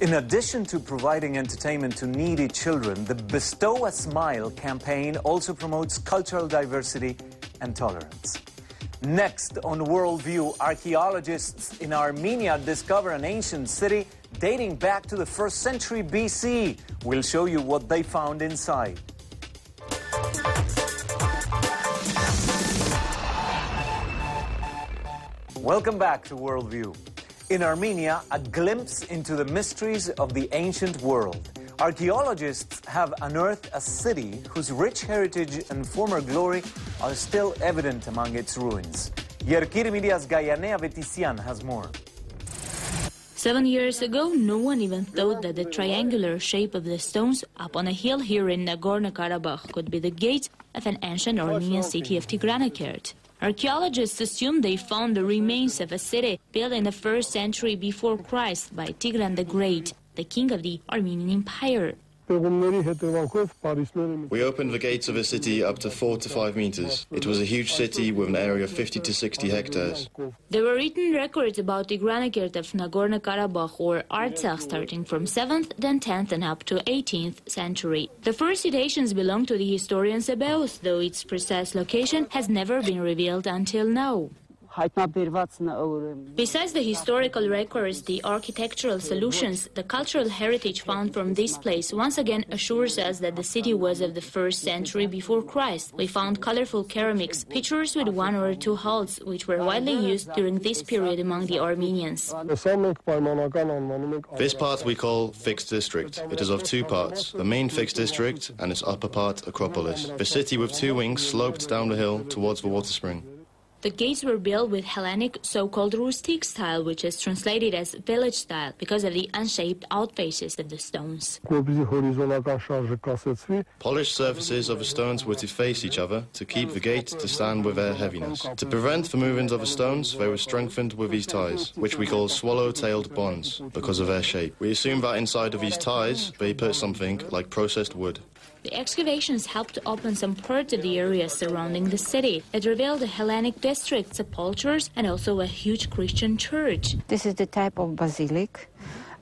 In addition to providing entertainment to needy children, the Bestow a Smile campaign also promotes cultural diversity and tolerance. Next on Worldview, archaeologists in Armenia discover an ancient city dating back to the first century BC. We'll show you what they found inside. Welcome back to Worldview. In Armenia, a glimpse into the mysteries of the ancient world. Archaeologists have unearthed a city whose rich heritage and former glory are still evident among its ruins. Yerkir Media's Gayane Avetisyan has more. Seven years ago, no one even thought that the triangular shape of the stones up on a hill here in Nagorno-Karabakh could be the gate of an ancient Armenian city of Tigranakert. Archaeologists assume they found the remains of a city built in the first century before Christ by Tigran the Great, the king of the Armenian Empire. We opened the gates of a city up to 4 to 5 meters. It was a huge city with an area of 50 to 60 hectares. There were written records about the Tigranakert of Nagorno-Karabakh or Artsakh starting from 7th, then 10th and up to 18th century. The first citations belong to the historian Sebeos, though its precise location has never been revealed until now. Besides the historical records, the architectural solutions, the cultural heritage found from this place once again assures us that the city was of the first century before Christ. We found colorful ceramics, pictures with one or two halls, which were widely used during this period among the Armenians. This part we call fixed district. It is of two parts, the main fixed district and its upper part, Acropolis. The city with two wings sloped down the hill towards the water spring. The gates were built with Hellenic so-called rustic style, which is translated as village style because of the unshaped outfaces of the stones. Polished surfaces of the stones were to face each other to keep the gate to stand with their heaviness. To prevent the movement of the stones, they were strengthened with these ties, which we call swallow-tailed bonds, because of their shape. We assume that inside of these ties, they put something like processed wood. The excavations helped to open some parts of the area surrounding the city. It revealed a Hellenic district, sepulchres, and also a huge Christian church. This is the type of basilic.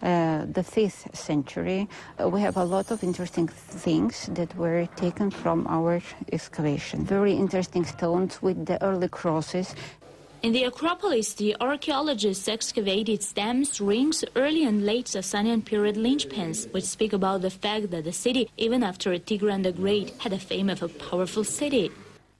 Uh, the 5th century. Uh, we have a lot of interesting things that were taken from our excavation. Very interesting stones with the early crosses. In the Acropolis, the archaeologists excavated stamps, rings, early and late Sasanian period linchpins, which speak about the fact that the city, even after Tigran the Great, had a fame of a powerful city.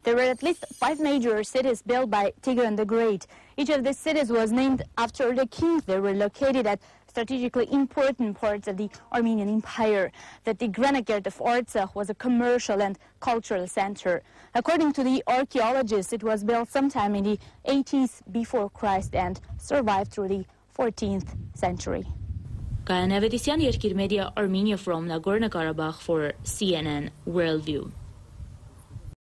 There were at least five major cities built by Tigran the Great. Each of these cities was named after the king. They were located at strategically important parts of the Armenian Empire. That the Tigranakert of Artsakh was a commercial and cultural center. According to the archaeologists, it was built sometime in the 80s before Christ and survived through the 14th century. Gayane Avetisyan, Yerkir Media, Armenia from Nagorno-Karabakh for CNN Worldview.